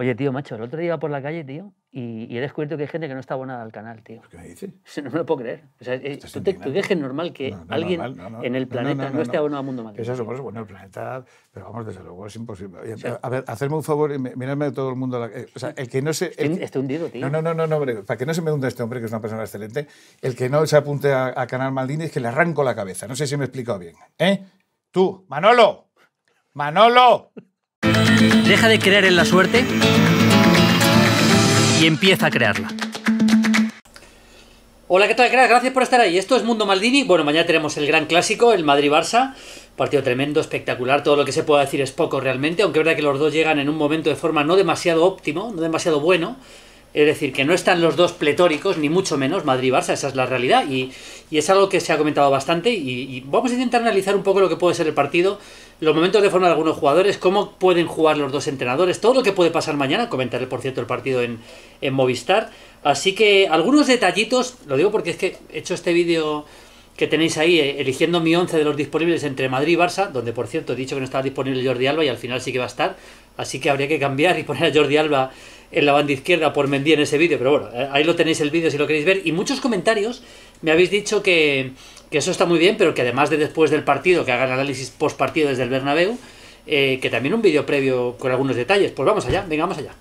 Oye, tío, macho, el otro día iba por la calle, tío, y, y he descubierto que hay gente que no está abonada al canal, tío. ¿Qué me dices? No me lo puedo creer. O sea, eh, Estás ¿tú, te, tú crees que es normal que No, no, alguien normal, no, no, en el planeta no, esté abonado al mundo mal? Es eso, por eso, bueno, el planeta, pero vamos, desde luego es imposible. Oye, Sí. A ver, hacerme un favor y mi- mirarme a todo el mundo. a la- eh, o sea, el que no se. Estoy, el- estoy hundido, tío. no, no, no, no, no, hombre, para que no se me hunda este hombre, que es una persona excelente, el que no se apunte a, a Canal Maldini es que le arranco la cabeza. No sé si me he explicado bien. ¿Eh? Tú, Manolo. Manolo. Deja de creer en la suerte y empieza a crearla. Hola, ¿qué tal? Gracias por estar ahí. Esto es Mundo Maldini. Bueno, mañana tenemos el gran clásico, el Madrid-Barça. Partido tremendo, espectacular. Todo lo que se pueda decir es poco realmente, aunque es verdad que los dos llegan en un momento de forma no demasiado óptimo, no demasiado bueno. Es decir, que no están los dos pletóricos, ni mucho menos Madrid-Barça, esa es la realidad. Y, es algo que se ha comentado bastante. Y vamos a intentar analizar un poco lo que puede ser el partido, los momentos de forma de algunos jugadores, cómo pueden jugar los dos entrenadores, todo lo que puede pasar mañana. Comentaré, por cierto, el partido en, Movistar. Así que algunos detallitos, lo digo porque es que he hecho este vídeo que tenéis ahí, eh, eligiendo mi 11 de los disponibles entre Madrid y Barça, donde por cierto he dicho que no estaba disponible Jordi Alba y al final sí que va a estar, así que habría que cambiar y poner a Jordi Alba en la banda izquierda por Mendy en ese vídeo, pero bueno, eh, ahí lo tenéis el vídeo si lo queréis ver, y muchos comentarios me habéis dicho que, que eso está muy bien, pero que además de después del partido, que hagan análisis post partido desde el Bernabéu, eh, que también un vídeo previo con algunos detalles, pues vamos allá, venga, vamos allá.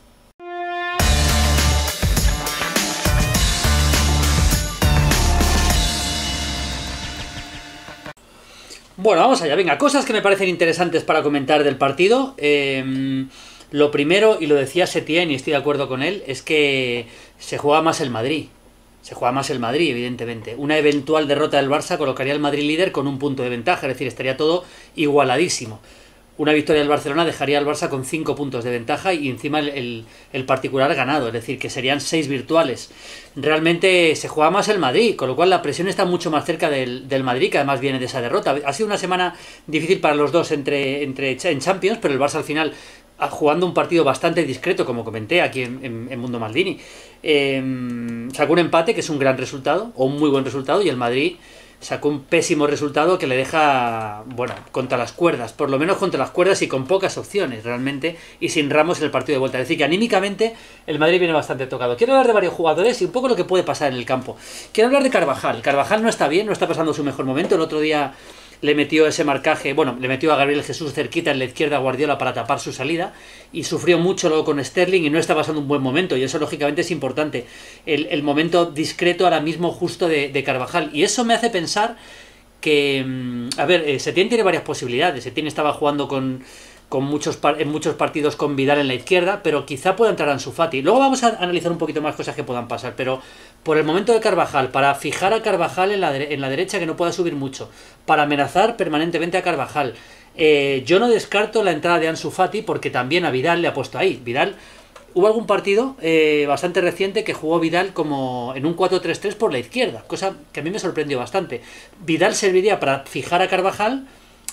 Bueno, vamos allá. Venga, cosas que me parecen interesantes para comentar del partido. Eh, lo primero, y lo decía Setién, y estoy de acuerdo con él, es que se juega más el Madrid. Se juega más el Madrid, evidentemente. Una eventual derrota del Barça colocaría al Madrid líder con un punto de ventaja, es decir, estaría todo igualadísimo. Una victoria del Barcelona dejaría al Barça con 5 puntos de ventaja y encima el, el- particular ganado, es decir, que serían 6 virtuales. Realmente se juega más el Madrid, con lo cual la presión está mucho más cerca del, del Madrid, que además viene de esa derrota. Ha sido una semana difícil para los dos entre, entre en Champions, pero el Barça al final jugando un partido bastante discreto, como comenté aquí en, Mundo Maldini. Eh, sacó un empate, que es un gran resultado, o un muy buen resultado, y el Madrid sacó un pésimo resultado que le deja, bueno, contra las cuerdas, por lo menos contra las cuerdas y con pocas opciones realmente, y sin Ramos en el partido de vuelta. Es decir, que anímicamente el Madrid viene bastante tocado. Quiero hablar de varios jugadores y un poco lo que puede pasar en el campo. Quiero hablar de Carvajal. Carvajal no está bien, no está pasando su mejor momento. El otro día le metió ese marcaje, bueno, le metió a Gabriel Jesús cerquita en la izquierda a Guardiola para tapar su salida y sufrió mucho luego con Sterling y no está pasando un buen momento y eso lógicamente es importante. El, el momento discreto ahora mismo justo de, de Carvajal y eso me hace pensar que, mm, a ver, eh, Setién tiene varias posibilidades. Setién estaba jugando con, con muchos en muchos partidos con Vidal en la izquierda, pero quizá pueda entrar Ansu Fati. Luego vamos a analizar un poquito más cosas que puedan pasar, pero por el momento de Carvajal, para fijar a Carvajal en la, en la derecha que no pueda subir mucho, para amenazar permanentemente a Carvajal. Eh, yo no descarto la entrada de Ansu Fati porque también a Vidal le ha puesto ahí. Vidal Hubo algún partido eh, bastante reciente que jugó Vidal como en un 4-3-3 por la izquierda, cosa que a mí me sorprendió bastante. Vidal serviría para fijar a Carvajal,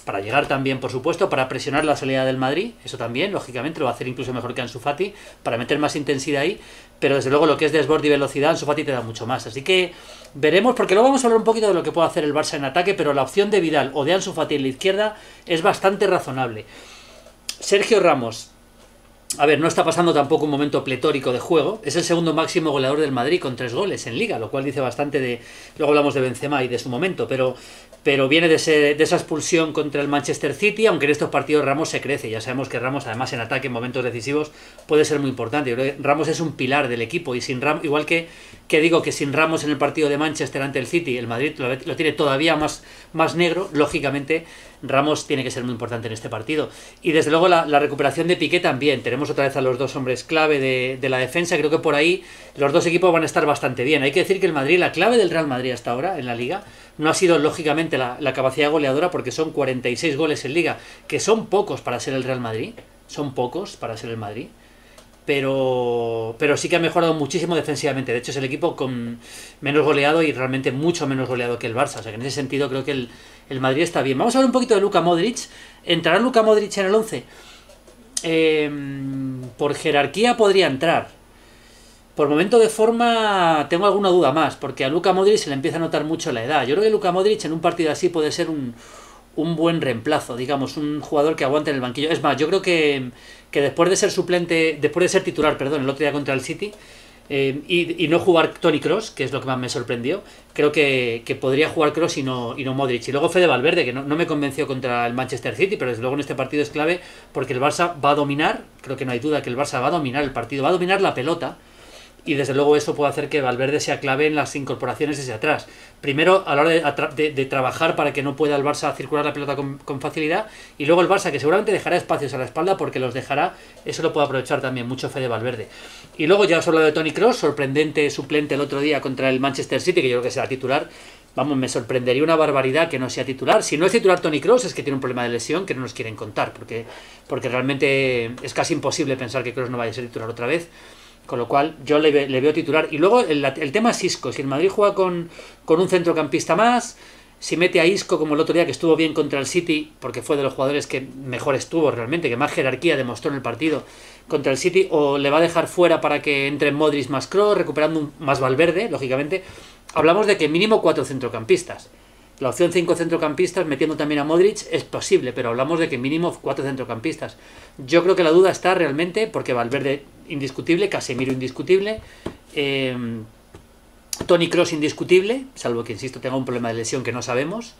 para llegar también, por supuesto, para presionar la salida del Madrid, eso también, lógicamente, lo va a hacer incluso mejor que Ansu Fati, para meter más intensidad ahí, pero desde luego lo que es desborde y velocidad, Ansu Fati te da mucho más. Así que veremos, porque luego vamos a hablar un poquito de lo que puede hacer el Barça en ataque, pero la opción de Vidal o de Ansu Fati en la izquierda es bastante razonable. Sergio Ramos, a ver, no está pasando tampoco un momento pletórico de juego. Es el segundo máximo goleador del Madrid con tres goles en Liga, lo cual dice bastante de. Luego hablamos de Benzema y de su momento, pero, pero viene de, ese- de esa expulsión contra el Manchester City, aunque en estos partidos Ramos se crece. Ya sabemos que Ramos, además en ataque en momentos decisivos, puede ser muy importante. Ramos es un pilar del equipo y sin Ramos, igual que, que digo que sin Ramos en el partido de Manchester ante el City, el Madrid lo, lo tiene todavía más, más negro, lógicamente Ramos tiene que ser muy importante en este partido. Y desde luego la, recuperación de Piqué también. Tenemos otra vez a los dos hombres clave de, la defensa. Creo que por ahí los dos equipos van a estar bastante bien. Hay que decir que el Madrid, la clave del Real Madrid hasta ahora en la liga, no ha sido lógicamente la, la capacidad goleadora porque son 46 goles en liga, que son pocos para ser el Real Madrid. Son pocos para ser el Madrid pero, pero sí que ha mejorado muchísimo defensivamente. De hecho, es el equipo con menos goleado y realmente mucho menos goleado que el Barça. O sea que en ese sentido creo que el, el Madrid está bien. Vamos a hablar un poquito de Luka Modric. ¿Entrará Luka Modric en el 11? Eh, por jerarquía podría entrar. Por momento de forma tengo alguna duda más, porque a Luka Modric se le empieza a notar mucho la edad. Yo creo que Luka Modric en un partido así puede ser un, un buen reemplazo, digamos, un jugador que aguante en el banquillo. Es más, yo creo que, que después de ser suplente, después de ser titular, perdón, el otro día contra el City, eh, y, no jugar Tony Cross, que es lo que más me sorprendió. Creo que, podría jugar Cross y no, y no Modric. Y luego Fede Valverde, que no, me convenció contra el Manchester City, pero desde luego en este partido es clave porque el Barça va a dominar, creo que no hay duda que el Barça va a dominar el partido, va a dominar la pelota y desde luego eso puede hacer que Valverde sea clave en las incorporaciones desde atrás. Primero, a la hora de, trabajar para que no pueda el Barça circular la pelota con, facilidad, y luego el Barça, que seguramente dejará espacios a la espalda porque los dejará, eso lo puede aprovechar también mucho Fede Valverde. Y luego ya os hablo de Tony Cross, sorprendente suplente el otro día contra el Manchester City, que yo creo que será titular. Vamos, me sorprendería una barbaridad que no sea titular. Si no es titular Tony Cross, es que tiene un problema de lesión que no nos quieren contar, porque, porque realmente es casi imposible pensar que Cross no vaya a ser titular otra vez. Con lo cual yo le, veo titular. Y luego el, tema es Isco. Si el Madrid juega con, un centrocampista más, si mete a Isco como el otro día que estuvo bien contra el City, porque fue de los jugadores que mejor estuvo realmente, que más jerarquía demostró en el partido contra el City, o le va a dejar fuera para que entre Modric más Kroos, recuperando un, más Valverde, lógicamente. Hablamos de que mínimo cuatro centrocampistas. La opción 5 centrocampistas, metiendo también a Modric, es posible, pero hablamos de que mínimo 4 centrocampistas. Yo creo que la duda está realmente, porque Valverde indiscutible, Casemiro indiscutible, eh, Tony Cross indiscutible, salvo que, insisto, tenga un problema de lesión que no sabemos.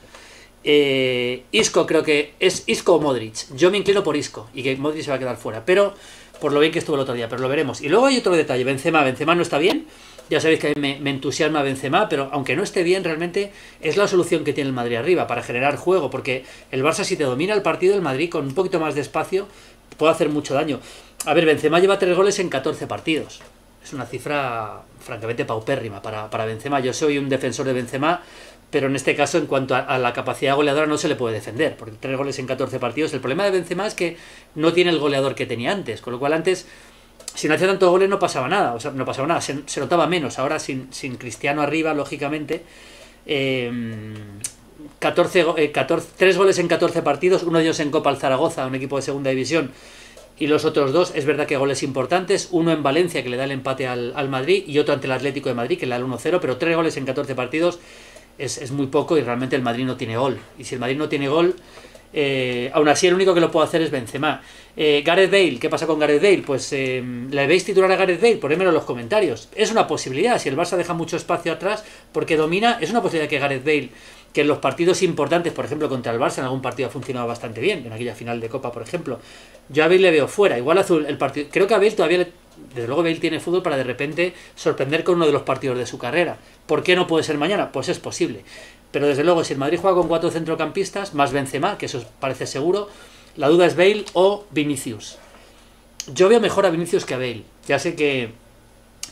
Eh, Isco creo que es Isco o Modric. Yo me inclino por Isco y que Modric se va a quedar fuera, pero por lo bien que estuvo el otro día, pero lo veremos. Y luego hay otro detalle, Benzema, Benzema no está bien, ya sabéis que me, me, entusiasma Benzema, pero aunque no esté bien, realmente es la solución que tiene el Madrid arriba para generar juego, porque el Barça si te domina el partido, el Madrid con un poquito más de espacio puede hacer mucho daño. A ver, Benzema lleva tres goles en 14 partidos. Es una cifra francamente paupérrima para, para Benzema. Yo soy un defensor de Benzema, pero en este caso, en cuanto a, la capacidad goleadora, no se le puede defender, porque tres goles en 14 partidos. El problema de Benzema es que no tiene el goleador que tenía antes, con lo cual antes si no hacía tantos goles no pasaba nada, o sea, no pasaba nada, se, notaba menos. Ahora sin, sin, Cristiano arriba, lógicamente, 14, eh, 14, 3 goles en 14 partidos, uno de ellos en Copa al Zaragoza, un equipo de segunda división, y los otros dos, es verdad que goles importantes, uno en Valencia que le da el empate al, al Madrid y otro ante el Atlético de Madrid que le da el 1-0, pero 3 goles en 14 partidos es, es muy poco y realmente el Madrid no tiene gol. Y si el Madrid no tiene gol eh, aún así, el único que lo puede hacer es Benzema. Eh, Gareth Bale, ¿qué pasa con Gareth Bale? Pues eh, ¿le veis titular a Gareth Bale? Ponémelo en los comentarios. Es una posibilidad. Si el Barça deja mucho espacio atrás porque domina, es una posibilidad que Gareth Bale, que en los partidos importantes, por ejemplo contra el Barça, en algún partido ha funcionado bastante bien, en aquella final de Copa, por ejemplo. Yo a Bale le veo fuera. Igual azul el partido. Creo que a Bale todavía le desde luego Bale tiene fútbol para de repente sorprender con uno de los partidos de su carrera. ¿Por qué no puede ser mañana? Pues es posible. Pero desde luego, si el Madrid juega con cuatro centrocampistas, más Benzema, que eso parece seguro, la duda es Bale o Vinicius. Yo veo mejor a Vinicius que a Bale. Ya sé que,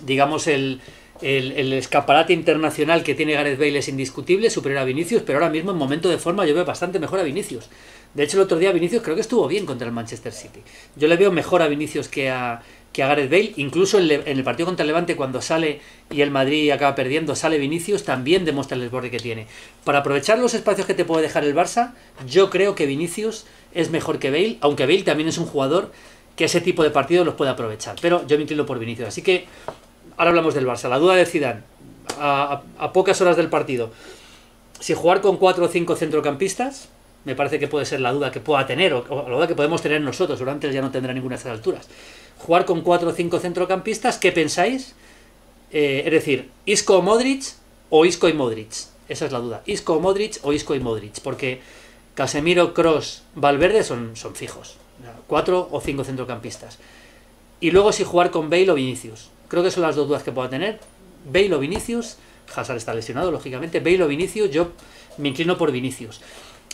digamos, el, el, escaparate internacional que tiene Gareth Bale es indiscutible, superior a Vinicius, pero ahora mismo en momento de forma yo veo bastante mejor a Vinicius. De hecho, el otro día Vinicius creo que estuvo bien contra el Manchester City. Yo le veo mejor a Vinicius que a, que a Gareth Bale, incluso en, el partido contra el Levante cuando sale y el Madrid acaba perdiendo, sale Vinicius, también demuestra el desborde que tiene. Para aprovechar los espacios que te puede dejar el Barça, yo creo que Vinicius es mejor que Bale, aunque Bale también es un jugador que ese tipo de partidos los puede aprovechar, pero yo me inclino por Vinicius. Así que ahora hablamos del Barça. La duda de Zidane, a, pocas horas del partido, si jugar con cuatro o cinco centrocampistas, me parece que puede ser la duda que pueda tener, o, la duda que podemos tener nosotros, seguramente ya no tendrá ninguna de estas alturas jugar con 4 o 5 centrocampistas, ¿qué pensáis? Eh, es decir, Isco o Modric o Isco y Modric. Esa es la duda. Isco o Modric o Isco y Modric. Porque Casemiro, Cross, Valverde son, son fijos. 4 o 5 centrocampistas. Y luego si jugar con Bale o Vinicius. Creo que son las dos dudas que pueda tener. Bale o Vinicius. Hazard está lesionado, lógicamente. Bale o Vinicius. Yo me inclino por Vinicius.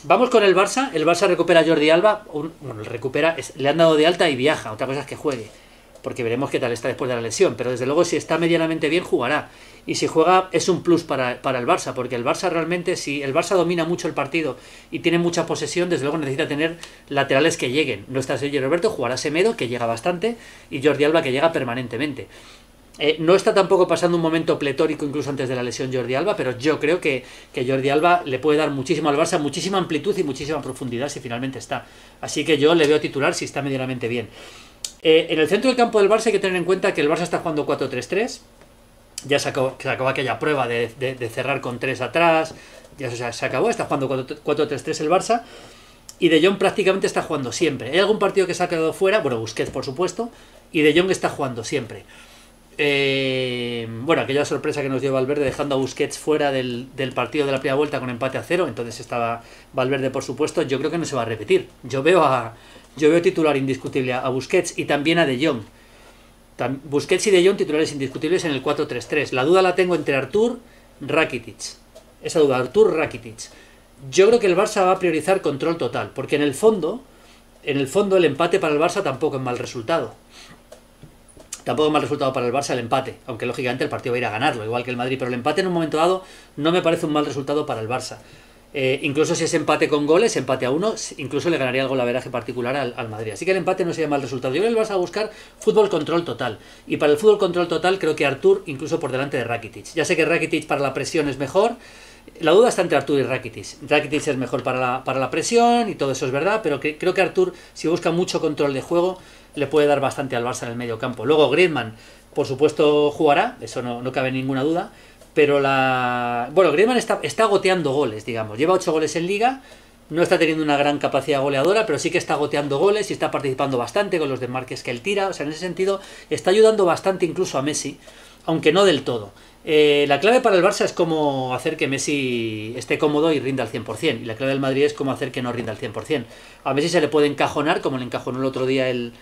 Vamos con el Barça. El Barça recupera a Jordi Alba. bueno, recupera, le han dado de alta y viaja. Otra cosa es que juegue. Porque veremos qué tal está después de la lesión. Pero desde luego, si está medianamente bien, jugará. Y si juega, es un plus para, el Barça. Porque el Barça realmente, si el Barça domina mucho el partido y tiene mucha posesión, desde luego necesita tener laterales que lleguen. No está Sergio Roberto, jugará Semedo, que llega bastante. Y Jordi Alba, que llega permanentemente. Eh, no está tampoco pasando un momento pletórico incluso antes de la lesión Jordi Alba, pero yo creo que, Jordi Alba le puede dar muchísimo al Barça, muchísima amplitud y muchísima profundidad si finalmente está. Así que yo le veo titular si está medianamente bien. Eh, en el centro del campo del Barça hay que tener en cuenta que el Barça está jugando 4-3-3. ya se acabó, aquella prueba de, cerrar con tres atrás, ya se, se acabó, está jugando 4-3-3 el Barça, y De Jong prácticamente está jugando siempre. Hay algún partido que se ha quedado fuera, bueno, Busquets por supuesto, y De Jong está jugando siempre. Eh, bueno, aquella sorpresa que nos dio Valverde dejando a Busquets fuera del, partido de la primera vuelta con empate a cero, entonces estaba Valverde por supuesto, yo creo que no se va a repetir. Yo veo a yo veo titular indiscutible a Busquets y también a De Jong. Busquets y De Jong titulares indiscutibles en el 4-3-3. La duda la tengo entre Artur Rakitic. Esa duda, Artur Rakitic. Yo creo que el Barça va a priorizar control total, porque en el fondo, en el fondo el empate para el Barça tampoco es mal resultado. Tampoco mal resultado para el Barça el empate, aunque lógicamente el partido va a ir a ganarlo, igual que el Madrid, pero el empate en un momento dado no me parece un mal resultado para el Barça. Eh, incluso si es empate con goles, empate a uno, incluso le ganaría el golaveraje particular al, al Madrid. Así que el empate no sería mal resultado. Yo creo que el Barça va a buscar fútbol control total. Y para el fútbol control total creo que Artur incluso por delante de Rakitic. Ya sé que Rakitic para la presión es mejor. La duda está entre Artur y Rakitic. Rakitic es mejor para la, para la presión y todo eso es verdad, pero creo que Artur, si busca mucho control de juego, le puede dar bastante al Barça en el medio campo. Luego Griezmann, por supuesto, jugará, eso no, no cabe ninguna duda, pero la... Bueno, Griezmann está, está goteando goles, digamos. Lleva 8 goles en liga, no está teniendo una gran capacidad goleadora, pero sí que está goteando goles y está participando bastante con los desmarques que él tira. O sea, en ese sentido, está ayudando bastante incluso a Messi, aunque no del todo. Eh, la clave para el Barça es cómo hacer que Messi esté cómodo y rinda al 100%. Y la clave del Madrid es cómo hacer que no rinda al 100%. A Messi se le puede encajonar, como le encajonó el otro día el,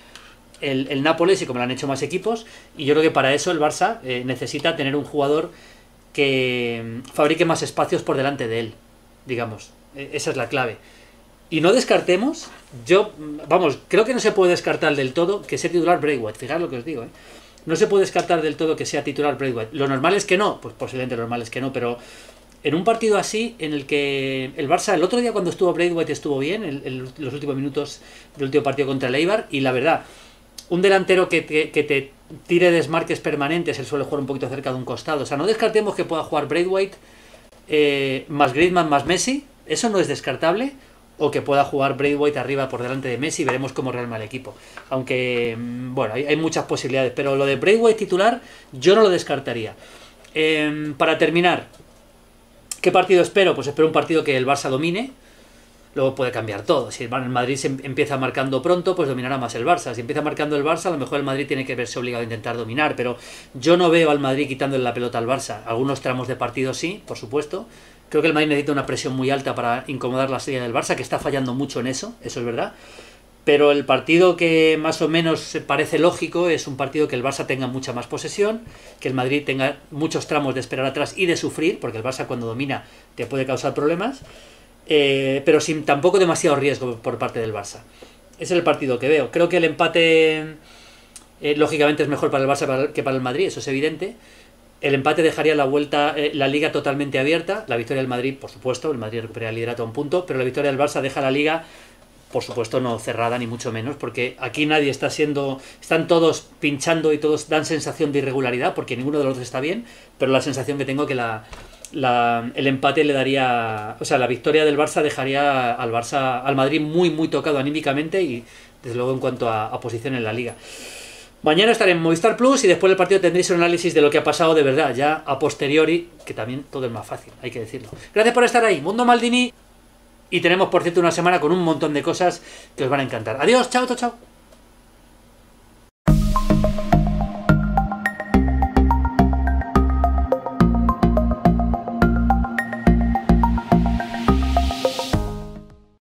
el, el Nápoles y como lo han hecho más equipos. Y yo creo que para eso el Barça eh, necesita tener un jugador que mm, fabrique más espacios por delante de él, digamos. E- Esa es la clave. Y no descartemos, yo, mm, vamos, creo que no se puede descartar del todo que sea titular Braithwaite, fijaros lo que os digo, ¿eh? No se puede descartar del todo que sea titular Braithwaite. Lo normal es que no, pues posiblemente lo normal es que no, pero en un partido así, en el que el Barça, el otro día cuando estuvo Braithwaite estuvo bien, en, los últimos minutos del último partido contra el Eibar, y la verdad, un delantero que te, que te tire desmarques permanentes, él suele jugar un poquito cerca de un costado. O sea, no descartemos que pueda jugar Braithwaite eh, más Griezmann más Messi, eso no es descartable. O que pueda jugar Braithwaite arriba por delante de Messi, veremos cómo realma el equipo. Aunque, mm, bueno, hay, muchas posibilidades, pero lo de Braithwaite titular yo no lo descartaría. Em, para terminar, ¿qué partido espero? Pues espero un partido que el Barça domine, luego puede cambiar todo. Si el Madrid se em- empieza marcando pronto, pues dominará más el Barça. Si empieza marcando el Barça, a lo mejor el Madrid tiene que verse obligado a intentar dominar. Pero yo no veo al Madrid quitándole la pelota al Barça. Algunos tramos de partido sí, por supuesto. Creo que el Madrid necesita una presión muy alta para incomodar la serie del Barça, que está fallando mucho en eso, eso es verdad. Pero el partido que más o menos parece lógico es un partido que el Barça tenga mucha más posesión, que el Madrid tenga muchos tramos de esperar atrás y de sufrir, porque el Barça cuando domina te puede causar problemas, eh, pero sin tampoco demasiado riesgo por parte del Barça. Ese es el partido que veo. Creo que el empate, eh, lógicamente, es mejor para el Barça que para el Madrid, eso es evidente. El empate dejaría la vuelta, eh, la liga totalmente abierta. La victoria del Madrid, por supuesto, el Madrid recupera el liderato a un punto, pero la victoria del Barça deja la liga, por supuesto, no cerrada ni mucho menos, porque aquí nadie está siendo, están todos pinchando y todos dan sensación de irregularidad, porque ninguno de los dos está bien, pero la sensación que tengo que la, el empate le daría, o sea, la victoria del Barça dejaría al Barça, al Madrid muy, muy tocado anímicamente y desde luego en cuanto a posición en la liga. Mañana estaré en Movistar Plus y después del partido tendréis un análisis de lo que ha pasado de verdad, ya a posteriori, que también todo es más fácil, hay que decirlo. Gracias por estar ahí, Mundo Maldini. Y tenemos, por cierto, una semana con un montón de cosas que os van a encantar. Adiós, chao, chao, chao.